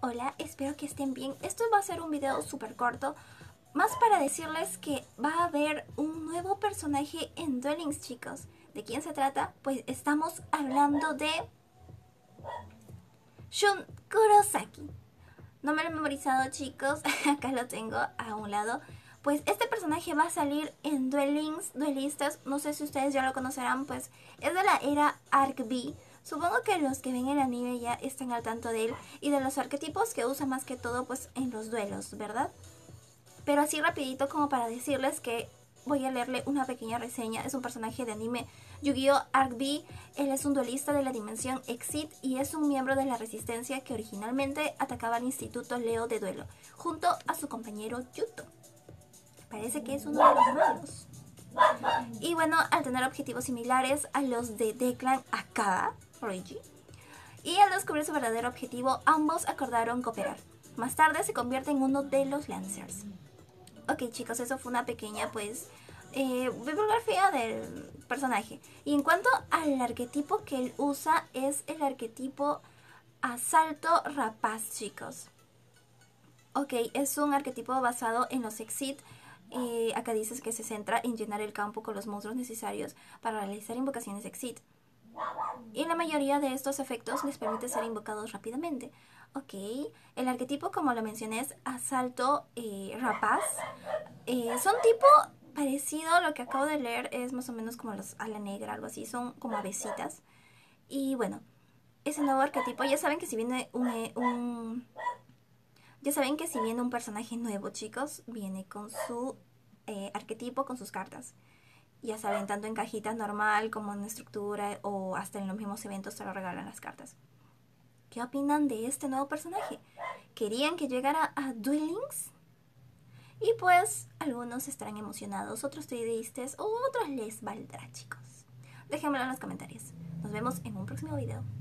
hola, espero que estén bien. Esto va a ser un video súper corto, más para decirles que va a haber un nuevo personaje en Duelings, chicos. ¿De quién se trata? Pues estamos hablando de Shun Kurosaki. No me lo he memorizado, chicos, acá lo tengo a un lado. Pues este personaje va a salir en Duelings, Duelistas, no sé si ustedes ya lo conocerán, pues es de la era Arc B Supongo que los que ven el anime ya están al tanto de él y de los arquetipos que usa más que todo pues en los duelos, ¿verdad? Pero así rapidito como para decirles que voy a leerle una pequeña reseña. Es un personaje de anime Yu-Gi-Oh! Arc B. Él es un duelista de la dimensión Exit y es un miembro de la resistencia que originalmente atacaba al Instituto Leo de Duelo, junto a su compañero Yuto. Parece que es uno de los malos. Y bueno, al tener objetivos similares a los de Declan Akada, y al descubrir su verdadero objetivo, ambos acordaron cooperar. Más tarde se convierte en uno de los Lancers. Ok chicos, eso fue una pequeña pues eh, bibliografía del personaje. Y en cuanto al arquetipo que él usa, es el arquetipo asalto rapaz chicos. Ok, es un arquetipo basado en los Exit. Acá dices que se centra en llenar el campo con los monstruos necesarios para realizar invocaciones Exit. Y la mayoría de estos efectos les permite ser invocados rápidamente. Ok, el arquetipo como lo mencioné es asalto eh, rapaz. Eh, son tipo parecido a lo que acabo de leer, es más o menos como los ala negra, algo así, son como avesitas. Y bueno, ese nuevo arquetipo, ya saben que si viene un, eh, un ya saben que si viene un personaje nuevo, chicos, viene con su arquetipo, con sus cartas ya saben, tanto en cajitas normal como en estructura o hasta en los mismos eventos se lo regalan las cartas. ¿Qué opinan de este nuevo personaje? ¿Querían que llegara a Duel Links? Y pues algunos estarán emocionados, otros tristes o otros les valdrá chicos. Déjenmelo en los comentarios. Nos vemos en un próximo video.